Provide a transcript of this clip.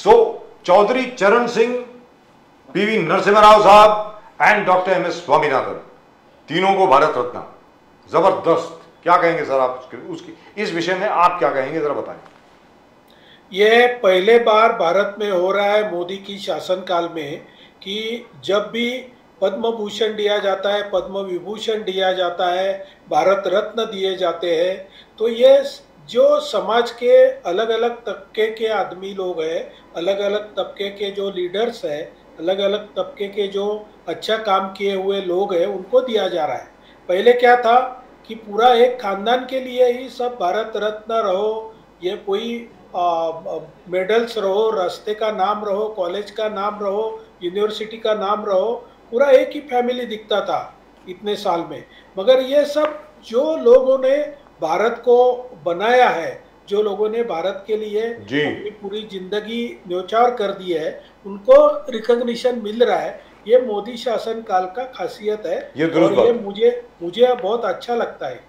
सो चौधरी चरण Singh P V Narasimha Rao sahab and doctor M S Swaminathan तीनों को भारत रत्न। ज़बरदस्त। क्या कहेंगे सर आप उसके, इस विषय में आप क्या कहेंगे जरा बताएँ। यह पहले बार भारत में हो रहा है मोदी की शासन काल में कि जब भी पद्म भूषण दिया जाता है पद्म विभूषण दिया जाता है भारत रत्न दिए जाते हैं तो ये जो समाज के अलग अलग तबके के आदमी लोग हैं अलग अलग तबके के जो लीडर्स हैं अलग अलग तबके के जो अच्छा काम किए हुए लोग हैं, उनको दिया जा रहा है। पहले क्या था कि पूरा एक खानदान के लिए ही सब भारत रत्न रहो, ये कोई मेडल्स रहो, रास्ते का नाम रहो कॉलेज का नाम रहो यूनिवर्सिटी का नाम रहो, पूरा एक ही फैमिली दिखता था इतने साल में। मगर ये सब जो लोगों ने भारत को बनाया है जो लोगों ने भारत के लिए अपनी पूरी ज़िंदगी न्योचार कर दी है उनको रिकॉग्निशन मिल रहा है। ये मोदी शासन काल का खासियत है ये और ये मुझे मुझे बहुत अच्छा लगता है।